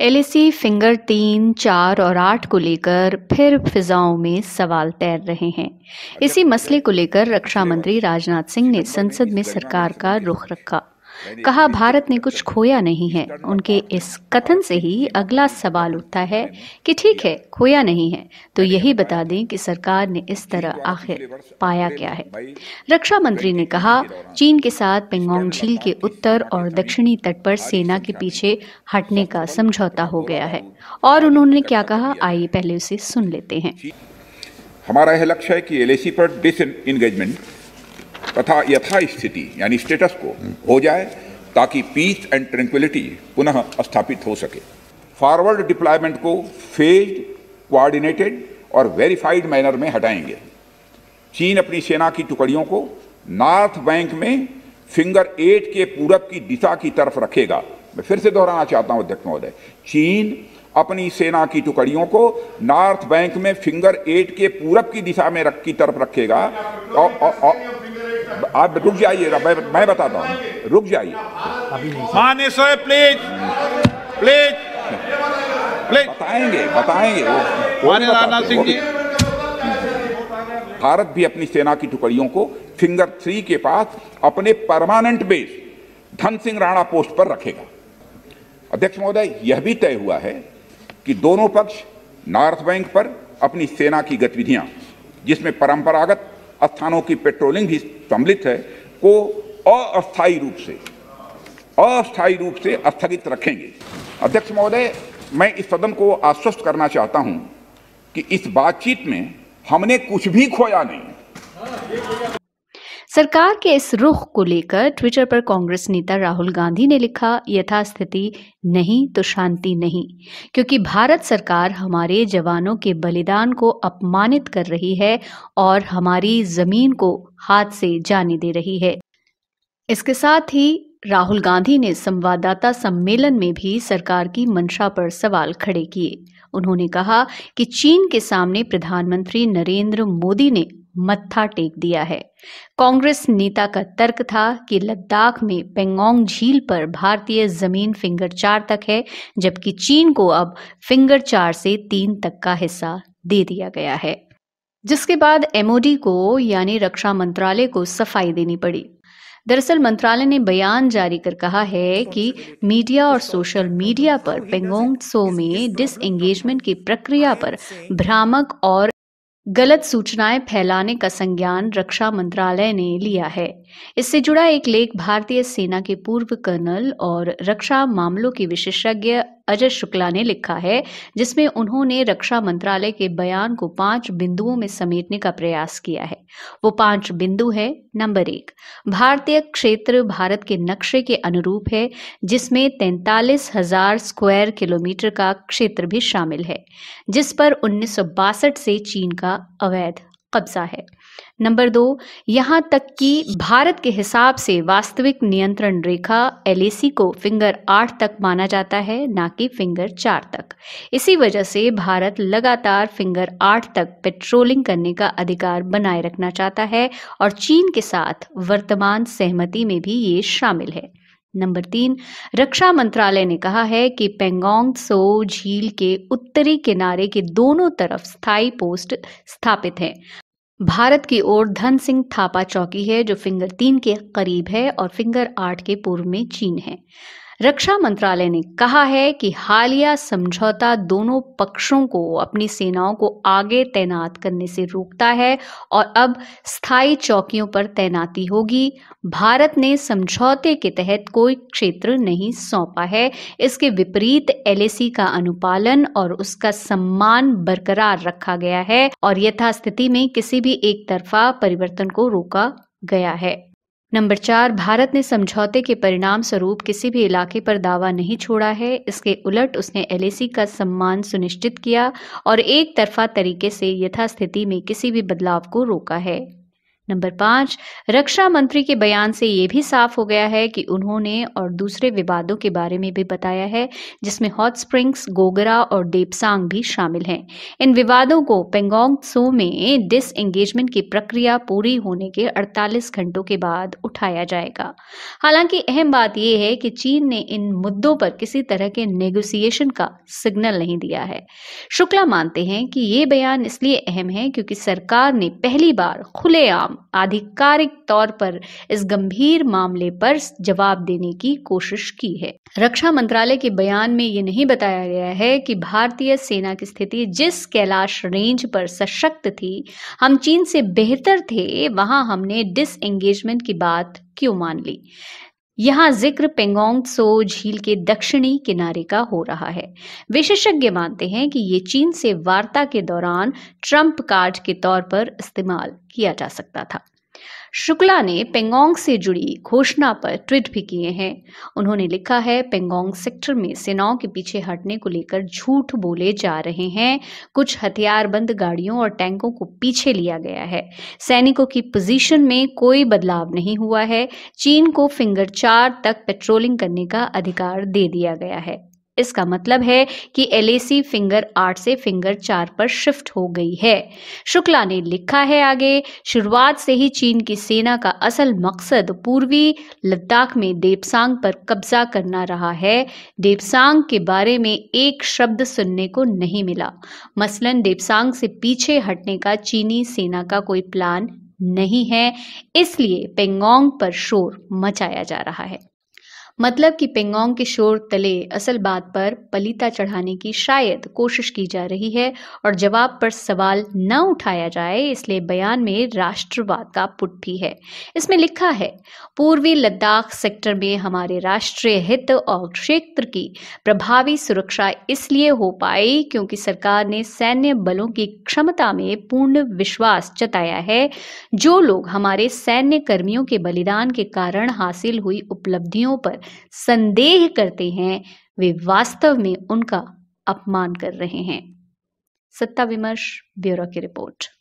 LAC finger तीन, चार और आठ को लेकर फिर फिजाओं में सवाल तैर रहे हैं। इसी मसले को लेकर रक्षा मंत्री राजनाथ सिंह ने संसद में सरकार का रुख रखा। कहा, भारत ने कुछ खोया नहीं है। उनके इस कथन से ही अगला सवाल उठता है कि ठीक है, खोया नहीं है तो यही बता दें कि सरकार ने इस तरह आखिर पाया क्या है। रक्षा मंत्री ने कहा, चीन के साथ पेंगोंग झील के उत्तर और दक्षिणी तट पर सेना के पीछे हटने का समझौता हो गया है। और उन्होंने क्या कहा, आइए पहले उसे सुन लेते हैं। हमारा यह लक्ष्य है कि एलएसी पर डिस इंगेजमेंट तथा यथास्थिति यानी स्टेटस को हो जाए ताकि पीस एंड ट्रैंक्विलिटी पुनः स्थापित हो सके। फॉरवर्ड डिप्लॉयमेंट को फ़ेज़ कोऑर्डिनेटेड और वेरीफाइड मैनर में हटाएँगे। चीन अपनी सेना की टुकड़ियों को नॉर्थ बैंक में फिंगर एट के पूरब की दिशा की तरफ़ रखेगा। मैं फिर से दोहराना चाहता हूँ अध्यक्ष महोदय। चीन अपनी सेना की टुकड़ियों को नॉर्थ बैंक में फिंगर एट के पूरब की दिशा में रख की तरफ़ रखेगा। और, और, और आप रुक जाइए मैं, मैं बताता हूँ। रुक जाइए। मान्य सर प्लीज़ प्लीज़ प्लीज़ बताएँगे बताएँगे। राजनाथ सिंह जी। भारत भी अपनी सेना की टुकड़ियों को फिंगर थ्री के पास अपने permanent base Dhan Singh Rana post पर रखेगा। अध्यक्ष महोदय यह भी तय हुआ है कि दोनों पक्ष नॉर्थ बैंक पर अपनी सेना की गतिविधियाँ जिसमें परंपरागत स्थानों की पेट्रोलिंग भी सम्मिलित है, को अस्थायी रूप से, अस्थायी रूप से स्थगित रखेंगे। अध्यक्ष महोदय, मैं इस सदन को आश्वस्त करना चाहता हूँ कि इस बातचीत में हमने कुछ भी खोया नहीं। सरकार के इस रुख को लेकर ट्विटर पर कांग्रेस नेता राहुल गांधी ने लिखा, यथास्थिति नहीं तो शांति नहीं। क्योंकि भारत सरकार हमारे जवानों के बलिदान को अपमानित कर रही है और हमारी ज़मीन को हाथ से जाने दे रही है। इसके साथ ही राहुल गांधी ने संवाददाता सम्मेलन में भी सरकार की मंशा पर सवाल खड़े किए। उन्होंने कहा कि चीन के सामने प्रधानमंत्री नरेंद्र मोदी ने मत्था टेक दिया है। कांग्रेस नेता का तर्क था कि लद्दाख में पेंगोंग झील पर भारतीय ज़मीन फिंगर चार तक है, जबकि चीन को अब फिंगर चार से तीन तक का हिस्सा दे दिया गया है। जिसके बाद एमओडी को, यानी रक्षा मंत्रालय को सफ़ाई देनी पड़ी। दरअसल मंत्रालय ने बयान जारी कर कहा है कि मीडिया और सोशल मीडिया पर पेंगोंग सो में डिस एंगेजमेंट की प्रक्रिया पर भ्रामक और गलत सूचनाएँ फैलाने का संज्ञान रक्षा मंत्रालय ने लिया है। इससे जुड़ा एक लेख भारतीय सेना के पूर्व कर्नल और रक्षा मामलों के विशेषज्ञ अजय शुक्ला ने लिखा है, जिसमें उन्होंने रक्षा मंत्रालय के बयान को पाँच बिंदुओं में समेटने का प्रयास किया है। वो पाँच बिंदु है। नंबर एक, भारतीय क्षेत्र भारत के नक्शे के अनुरूप है, जिसमें तैतालीस हज़ार स्क्वायर किलोमीटर का क्षेत्र भी शामिल है, जिस पर उन्नीस सौ बासठ से चीन का अवैध कब्जा है। नंबर दो, यहाँ तक कि भारत के हिसाब से वास्तविक नियंत्रण रेखा एलएसी को फिंगर आठ तक माना जाता है, ना कि फिंगर चार तक। इसी वजह से भारत लगातार फिंगर आठ तक पेट्रोलिंग करने का अधिकार बनाए रखना चाहता है और चीन के साथ वर्तमान सहमति में भी ये शामिल है। नंबर तीन, रक्षा मंत्रालय ने कहा है कि पेंगोंग सो झील के उत्तरी किनारे के दोनों तरफ़ स्थायी पोस्ट स्थापित हैं। भारत की ओर धन सिंह थापा चौकी है, जो फिंगर तीन के करीब है और फिंगर आठ के पूर्व में चीन है। रक्षा मंत्रालय ने कहा है कि हालिया समझौता दोनों पक्षों को अपनी सेनाओं को आगे तैनात करने से रोकता है और अब स्थायी चौकियों पर तैनाती होगी। भारत ने समझौते के तहत कोई क्षेत्र नहीं सौंपा है। इसके विपरीत एलएसी का अनुपालन और उसका सम्मान बरकरार रखा गया है और यथास्थिति में किसी भी एक तरफा परिवर्तन को रोका गया है। नंबर चार, भारत ने समझौते के परिणाम स्वरूप किसी भी इलाके पर दावा नहीं छोड़ा है। इसके उलट उसने एलएसी का सम्मान सुनिश्चित किया और एक तरफा तरीके से यथास्थिति में किसी भी बदलाव को रोका है। नंबर पाँच, रक्षा मंत्री के बयान से ये भी साफ़ हो गया है कि उन्होंने और दूसरे विवादों के बारे में भी बताया है, जिसमें हॉट स्प्रिंग्स, गोगरा और देपसांग भी शामिल हैं। इन विवादों को पेंगोंग सो में डिस एंगेजमेंट की प्रक्रिया पूरी होने के 48 घंटों के बाद उठाया जाएगा। हालाँकि अहम बात यह है कि चीन ने इन मुद्दों पर किसी तरह के नेगोसिएशन का सिग्नल नहीं दिया है। शुक्ला मानते हैं कि ये बयान इसलिए अहम है क्योंकि सरकार ने पहली बार खुलेआम आधिकारिक तौर पर इस गंभीर मामले पर जवाब देने की कोशिश की है। रक्षा मंत्रालय के बयान में ये नहीं बताया गया है कि भारतीय सेना की स्थिति जिस कैलाश रेंज पर सशक्त थी, हम चीन से बेहतर थे, वहाँ हमने डिस की बात क्यों मान ली? यहाँ ज़िक्र पेंगोंग सो झील के दक्षिणी किनारे का हो रहा है। विशेषज्ञ मानते हैं कि ये चीन से वार्ता के दौरान ट्रंप कार्ड के तौर पर इस्तेमाल किया जा सकता था। शुक्ला ने पेंगोंग से जुड़ी घोषणा पर ट्वीट भी किए हैं। उन्होंने लिखा है, पेंगोंग सेक्टर में सेनाओं के पीछे हटने को लेकर झूठ बोले जा रहे हैं। कुछ हथियारबंद गाड़ियों और टैंकों को पीछे लिया गया है। सैनिकों की पोजीशन में कोई बदलाव नहीं हुआ है। चीन को फिंगर चार तक पेट्रोलिंग करने का अधिकार दे दिया गया है। इसका मतलब है कि एलएसी फिंगर आठ से फिंगर चार पर शिफ्ट हो गई है। शुक्ला ने लिखा है आगे, शुरुआत से ही चीन की सेना का असल मकसद पूर्वी लद्दाख में देपसांग पर कब्जा करना रहा है। देपसांग के बारे में एक शब्द सुनने को नहीं मिला। मसलन देपसांग से पीछे हटने का चीनी सेना का कोई प्लान नहीं है, इसलिए पेंगोंग पर शोर मचाया जा रहा है। मतलब कि पेंगोंग के शोर तले असल बात पर पलीता चढ़ाने की शायद कोशिश की जा रही है और जवाब पर सवाल न उठाया जाए, इसलिए बयान में राष्ट्रवाद का पुट भी है। इसमें लिखा है, पूर्वी लद्दाख सेक्टर में हमारे राष्ट्रीय हित और क्षेत्र की प्रभावी सुरक्षा इसलिए हो पाई क्योंकि सरकार ने सैन्य बलों की क्षमता में पूर्ण विश्वास जताया है। जो लोग हमारे सैन्य कर्मियों के बलिदान के कारण हासिल हुई उपलब्धियों पर संदेह करते हैं, वे वास्तव में उनका अपमान कर रहे हैं। सत्ता विमर्श, ब्यूरो की रिपोर्ट।